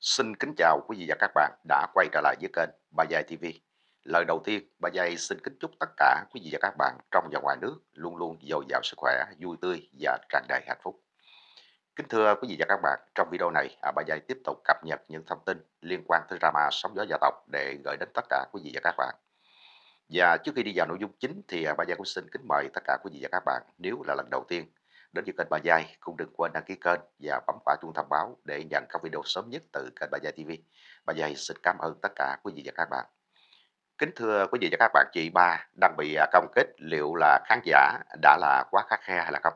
Xin kính chào quý vị và các bạn đã quay trở lại với kênh Bà Giai TV. Lời đầu tiên, Bà Giai xin kính chúc tất cả quý vị và các bạn trong và ngoài nước luôn luôn dồi dào sức khỏe, vui tươi và tràn đầy hạnh phúc. Kính thưa quý vị và các bạn, trong video này, Bà Giai tiếp tục cập nhật những thông tin liên quan tới drama sóng gió gia tộc để gửi đến tất cả quý vị và các bạn. Và trước khi đi vào nội dung chính thì Bà Giai cũng xin kính mời tất cả quý vị và các bạn nếu là lần đầu tiên đến với kênh bà Giai cũng đừng quên đăng ký kênh và bấm quả chuông thông báo để nhận các video sớm nhất từ kênh bà Giai TV. Bà Giai xin cảm ơn tất cả quý vị và các bạn. Kính thưa quý vị và các bạn, chị Ba đang bị à, công kích liệu là khán giả đã là quá khắc khe hay là không?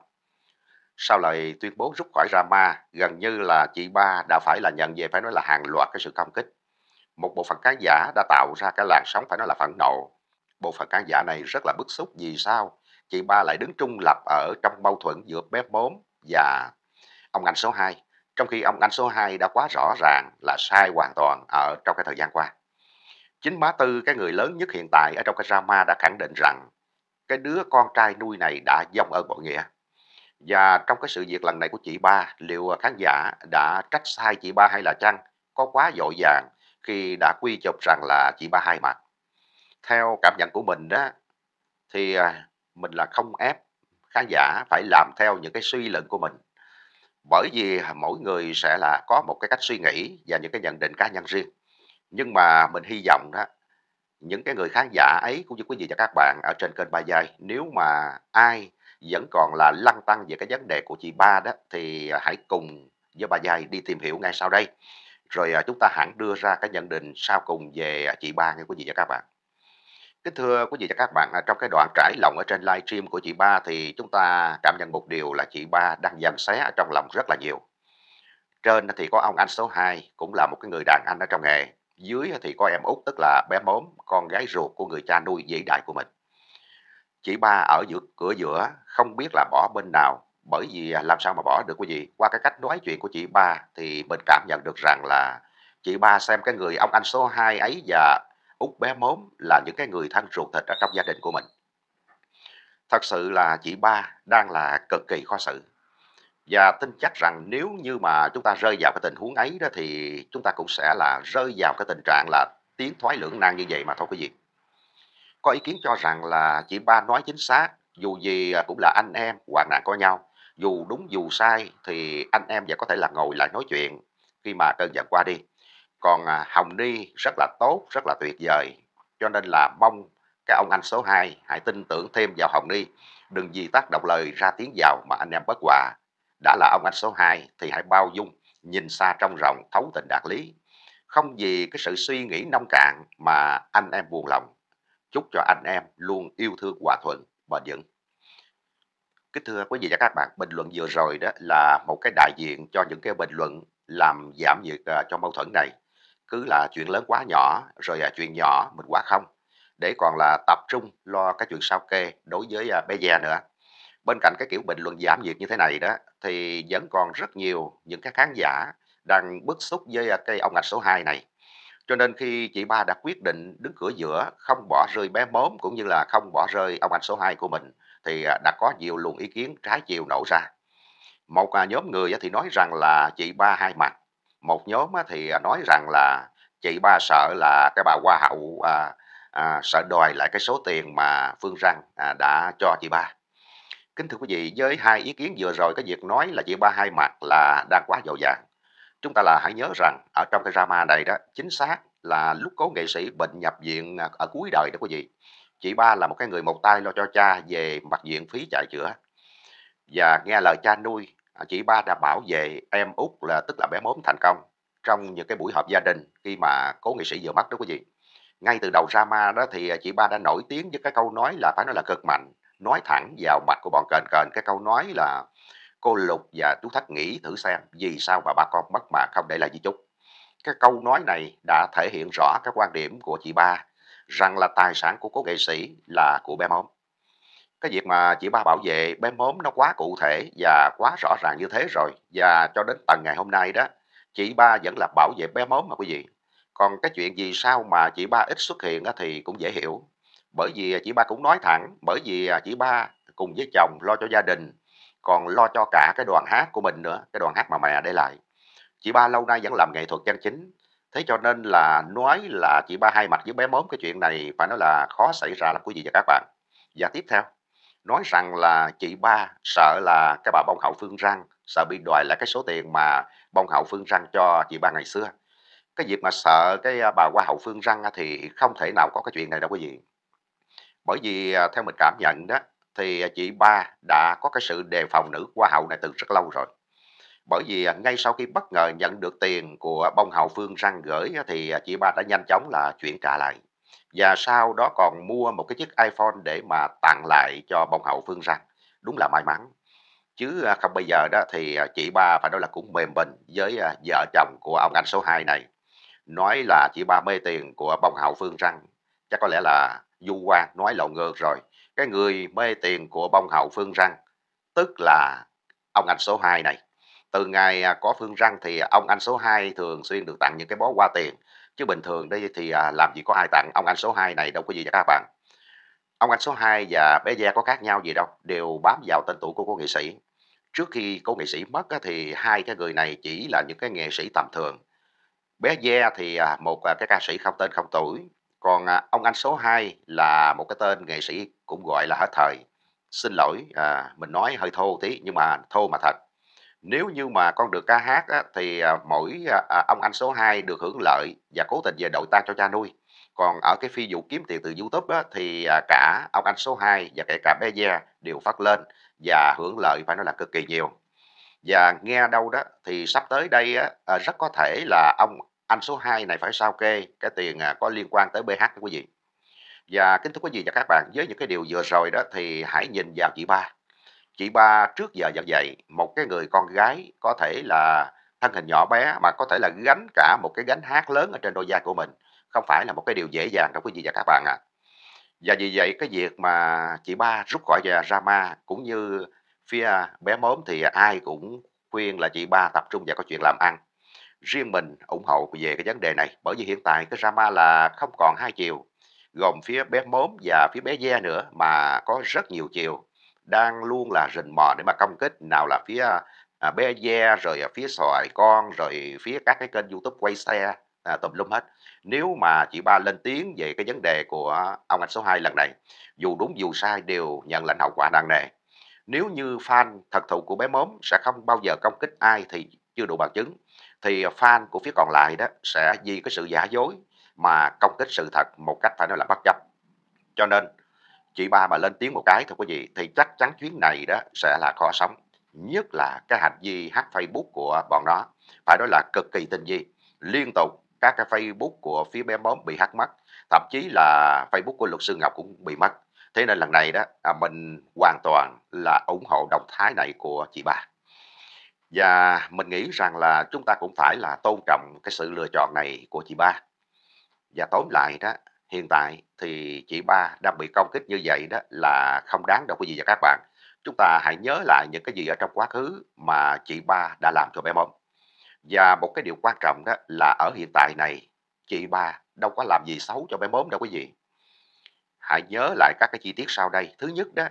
Sau lời tuyên bố rút khỏi drama, gần như là chị Ba đã phải là nhận về phải nói là hàng loạt cái sự công kích. Một bộ phận khán giả đã tạo ra cái làn sóng phải nói là phẫn nộ. Bộ phận khán giả này rất là bức xúc vì sao chị ba lại đứng trung lập ở trong mâu thuẫn giữa bé bốn và ông anh số 2 trong khi ông anh số 2 đã quá rõ ràng là sai hoàn toàn ở trong cái thời gian qua. Chính má tư, cái người lớn nhất hiện tại ở trong cái drama đã khẳng định rằng cái đứa con trai nuôi này đã dông ơn bội nghĩa và trong cái sự việc lần này của chị ba, liệu khán giả đã trách sai chị ba hay là chăng? Có quá dội vàng khi đã quy chụp rằng là chị ba hai mặt. Theo cảm nhận của mình đó, thì à, mình là không ép khán giả phải làm theo những cái suy luận của mình. Bởi vì mỗi người sẽ là có một cái cách suy nghĩ và những cái nhận định cá nhân riêng. Nhưng mà mình hy vọng đó, những cái người khán giả ấy cũng như quý vị và các bạn ở trên kênh ba giây nếu mà ai vẫn còn là lăn tăng về cái vấn đề của chị ba đó, thì hãy cùng với ba giây đi tìm hiểu ngay sau đây. Rồi à, chúng ta hẳn đưa ra cái nhận định sau cùng về à, chị ba nghe quý vị và các bạn. Kính thưa quý vị và các bạn, à, trong cái đoạn trải lòng ở trên livestream của chị Ba thì chúng ta cảm nhận một điều là chị Ba đang dằn xé ở trong lòng rất là nhiều. Trên thì có ông anh số 2 cũng là một cái người đàn anh ở trong nghề. Dưới thì có em út tức là bé mốm, con gái ruột của người cha nuôi vĩ đại của mình. Chị Ba ở giữa cửa giữa không biết là bỏ bên nào bởi vì à, làm sao mà bỏ được quý vị. Qua cái cách nói chuyện của chị Ba thì mình cảm nhận được rằng là chị Ba xem cái người ông anh số 2 ấy và út bé mốm là những cái người thân ruột thịt ở trong gia đình của mình. Thật sự là chị ba đang là cực kỳ khó xử. Và tin chắc rằng nếu như mà chúng ta rơi vào cái tình huống ấy đó thì chúng ta cũng sẽ là rơi vào cái tình trạng là tiến thoái lưỡng nan như vậy mà thôi quý vị. Có ý kiến cho rằng là chị ba nói chính xác, dù gì cũng là anh em, hoàn nạn có nhau. Dù đúng dù sai thì anh em vẫn có thể là ngồi lại nói chuyện khi mà cơn giận qua đi còn à, Hồng Ni rất là tốt, rất là tuyệt vời. Cho nên là mong cái ông anh số 2 hãy tin tưởng thêm vào Hồng Ni. Đừng vì tác động lời ra tiếng vào mà anh em bất hòa. Đã là ông anh số 2 thì hãy bao dung, nhìn xa trong rộng, thấu tình đạt lý. Không vì cái sự suy nghĩ nông cạn mà anh em buồn lòng. Chúc cho anh em luôn yêu thương, hòa thuận, bền vững. Kính thưa quý vị và các bạn, bình luận vừa rồi đó là một cái đại diện cho những cái bình luận làm giảm nhiệt à, cho mâu thuẫn này cứ là chuyện lớn quá nhỏ rồi à, chuyện nhỏ mình quá không. Để còn là tập trung lo cái chuyện sao kê đối với à, bé già nữa. Bên cạnh cái kiểu bình luận giảm nhiệt như thế này đó thì vẫn còn rất nhiều những cái khán giả đang bức xúc với à, cây ông ngạch số 2 này. Cho nên khi chị ba đã quyết định đứng cửa giữa không bỏ rơi bé mốm cũng như là không bỏ rơi ông anh số 2 của mình thì à, đã có nhiều luồng ý kiến trái chiều nổ ra. Một à, nhóm người thì nói rằng là chị ba hai mặt một nhóm thì à, nói rằng là chị ba sợ là cái bà hoa hậu à, à, sợ đòi lại cái số tiền mà Phương Răng à, đã cho chị ba. Kính thưa quý vị, với hai ý kiến vừa rồi cái việc nói là chị ba hai mặt là đang quá dội dàng. Chúng ta là hãy nhớ rằng ở trong cái drama này đó chính xác là lúc cố nghệ sĩ bệnh nhập viện à, ở cuối đời đó quý vị. Chị ba là một cái người một tay lo cho cha về mặt viện phí chạy chữa. Và nghe lời cha nuôi À, chị ba đã bảo vệ em út là, tức là bé mốm thành công trong những cái buổi họp gia đình khi mà cố nghệ sĩ vừa mất đó quý vị. Ngay từ đầu drama đó thì à, chị ba đã nổi tiếng với cái câu nói là, phải nói là cực mạnh, nói thẳng vào mặt của bọn cền cền. Cái câu nói là, cô lục và chú thất nghĩ thử xem vì sao mà ba con mất mà không để lại di chúc? Cái câu nói này đã thể hiện rõ cái quan điểm của chị ba rằng là tài sản của cố nghệ sĩ là của bé mốm cái việc mà chị ba bảo vệ bé mốm nó quá cụ thể và quá rõ ràng như thế rồi và cho đến tận ngày hôm nay đó chị ba vẫn là bảo vệ bé mốm mà quý vị còn cái chuyện gì sao mà chị ba ít xuất hiện thì cũng dễ hiểu bởi vì chị ba cũng nói thẳng bởi vì chị ba cùng với chồng lo cho gia đình còn lo cho cả cái đoàn hát của mình nữa cái đoàn hát mà mẹ để lại chị ba lâu nay vẫn làm nghệ thuật chân chính. Thế cho nên là nói là chị ba hai mặt với bé mốm cái chuyện này phải nói là khó xảy ra lắm quý vị và các bạn. Và tiếp theo, nói rằng là chị ba sợ là cái bà bông hậu Phương Răng, sợ bị đòi lại cái số tiền mà bông hậu Phương Răng cho chị ba ngày xưa. Cái việc mà sợ cái à, bà qua hậu Phương Răng thì không thể nào có cái chuyện này đâu quý vị. Bởi vì à, theo mình cảm nhận đó, thì à, chị ba đã có cái sự đề phòng nữ hoa hậu này từ rất lâu rồi. Bởi vì ngay sau khi bất ngờ nhận được tiền của bông hậu Phương Răng gửi thì chị ba đã nhanh chóng là chuyển trả lại. Và sau đó còn mua một cái chiếc iPhone để mà tặng lại cho bông hậu Phương Răng. Đúng là may mắn. Chứ à, không bây giờ đó thì à, chị ba phải nói là cũng mềm bình với à, vợ chồng của ông anh số 2 này. Nói là chị ba mê tiền của bông hậu Phương Răng. Chắc có lẽ là du quan nói lộn ngược rồi. Cái người mê tiền của bông hậu Phương Răng tức là ông anh số 2 này từ ngày có Phương Răng thì ông anh số 2 thường xuyên được tặng những cái bó hoa tiền. Chứ bình thường đây thì à, làm gì có ai tặng ông anh số 2 này đâu có gì cho các bạn. Ông anh số 2 và bé Gia có khác nhau gì đâu, đều bám vào tên tuổi của cô nghệ sĩ. Trước khi cô nghệ sĩ mất thì hai cái người này chỉ là những cái nghệ sĩ tầm thường. Bé Gia thì à, một à, cái ca sĩ không tên không tuổi, còn à, ông anh số 2 là một cái tên nghệ sĩ cũng gọi là hết thời. Xin lỗi, à, mình nói hơi thô tí nhưng mà thô mà thật. Nếu như mà con được ca hát á, thì à, mỗi à, à ông anh số 2 được hưởng lợi và cố tình về đội ta cho cha nuôi. Còn ở cái phi vụ kiếm tiền từ YouTube á, thì à, cả ông anh số 2 và kể cả bé Gia đều phát lên và hưởng lợi phải nói là cực kỳ nhiều. Và nghe đâu đó thì sắp tới đây á, à, rất có thể là ông anh số 2 này phải sao kê cái tiền à, có liên quan tới BH quý vị. Và kính thưa quý vị và các bạn, với những cái điều vừa rồi đó thì hãy nhìn vào chị ba chị ba trước giờ vẫn vậy một cái người con gái có thể là thân hình nhỏ bé mà có thể là gánh cả một cái gánh hát lớn ở trên đôi vai của mình, không phải là một cái điều dễ dàng đâu quý vị và các bạn ạ à. và vì vậy cái việc mà chị ba rút khỏi nhà drama cũng như phía bé mớm thì ai cũng khuyên là chị ba tập trung vào cái chuyện làm ăn riêng mình ủng hộ về cái vấn đề này, bởi vì hiện tại cái drama là không còn hai chiều, gồm phía bé mớm và phía bé Gia nữa mà có rất nhiều chiều đang luôn là rình mò để mà công kích nào là phía à, bé Gia rồi à, phía sòi con rồi phía các cái kênh YouTube quay xe à, tùm lum hết. Nếu mà chị ba lên tiếng về cái vấn đề của ông anh số 2 lần này dù đúng dù sai đều nhận lãnh hậu quả nặng nề. Nếu như fan thật thụ của bé mốm sẽ không bao giờ công kích ai thì chưa đủ bằng chứng thì fan của phía còn lại đó sẽ vì cái sự giả dối mà công kích sự thật một cách phải nói là bất chấp. Cho nên chị ba mà lên tiếng một cái thôi quý vị thì chắc chắn chuyến này đó sẽ là khó sống nhất là cái hành vi hack Facebook của bọn nó. Phải nói là cực kỳ tinh vi liên tục các cái Facebook của phía bé bóng bị hack mất thậm chí là Facebook của luật sư Ngọc cũng bị mất. Thế nên lần này đó à, mình hoàn toàn là ủng hộ động thái này của chị ba. Và mình nghĩ rằng là chúng ta cũng phải là tôn trọng cái sự lựa chọn này của chị ba. Và tóm lại đó hiện tại thì chị ba đang bị công kích như vậy đó là không đáng đâu quý vị và các bạn. Chúng ta hãy nhớ lại những cái gì ở trong quá khứ mà chị ba đã làm cho bé bóng. Và một cái điều quan trọng đó là ở hiện tại này, chị ba đâu có làm gì xấu cho bé bóng đâu quý vị. Hãy nhớ lại các cái chi tiết sau đây. Thứ nhất đó,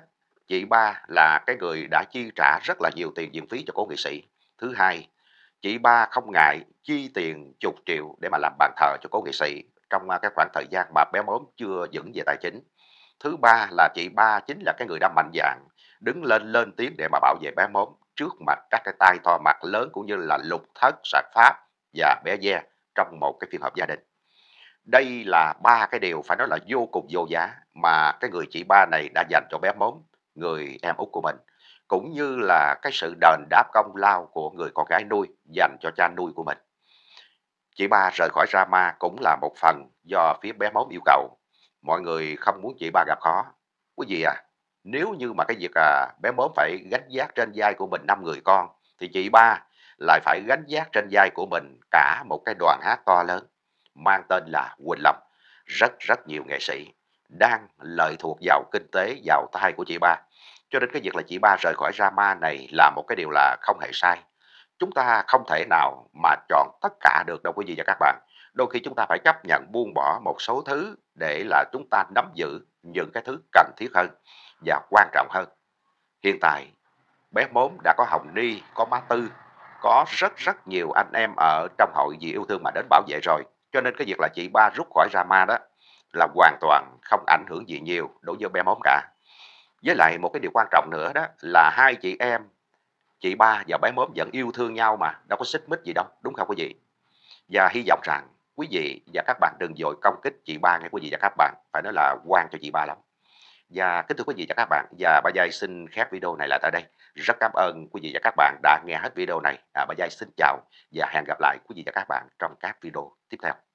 chị ba là cái người đã chi trả rất là nhiều tiền viện phí cho cố nghệ sĩ. Thứ hai, chị ba không ngại chi tiền chục triệu để mà làm bàn thờ cho cố nghệ sĩ trong cái khoảng thời gian mà bé mớm chưa vững về tài chính. Thứ ba là chị ba chính là cái người đã mạnh dạn đứng lên lên tiếng để mà bảo vệ bé mớm trước mặt các cái tai to mặt lớn cũng như là lục thất, sạc pháp và bé ve trong một cái phiên họp gia đình. Đây là ba cái điều phải nói là vô cùng vô giá mà cái người chị ba này đã dành cho bé mớm người em út của mình cũng như là cái sự đền đáp công lao của người con gái nuôi dành cho cha nuôi của mình. Chị ba rời khỏi Rama cũng là một phần do phía bé móng yêu cầu. Mọi người không muốn chị ba gặp khó. Quý vị à, nếu như mà cái việc à, bé móm phải gánh vác trên vai của mình năm người con, thì chị ba lại phải gánh vác trên vai của mình cả một cái đoàn hát to lớn mang tên là Quỳnh Long. Rất rất nhiều nghệ sĩ đang lợi thuộc vào kinh tế, vào tay của chị ba. Cho nên cái việc là chị ba rời khỏi Rama này là một cái điều là không hề sai chúng ta không thể nào mà chọn tất cả được đâu quý vị và các bạn đôi khi chúng ta phải chấp nhận buông bỏ một số thứ để là chúng ta nắm giữ những cái thứ cần thiết hơn và quan trọng hơn hiện tại bé mốm đã có hồng ni có má tư có rất rất nhiều anh em ở trong hội vì yêu thương mà đến bảo vệ rồi. Cho nên cái việc là chị ba rút khỏi drama đó là hoàn toàn không ảnh hưởng gì nhiều đối với bé móm cả. Với lại một cái điều quan trọng nữa đó là hai chị em, chị ba và bé mớm vẫn yêu thương nhau mà, đâu có xích mích gì đâu, đúng không quý vị? Và hy vọng rằng quý vị và các bạn đừng dội công kích chị ba nghe quý vị và các bạn, phải nói là quan cho chị ba lắm. Và kính thưa quý vị và các bạn, và bà Giai xin khép video này là tại đây. Rất cảm ơn quý vị và các bạn đã nghe hết video này. À, bà Giai xin chào và hẹn gặp lại quý vị và các bạn trong các video tiếp theo.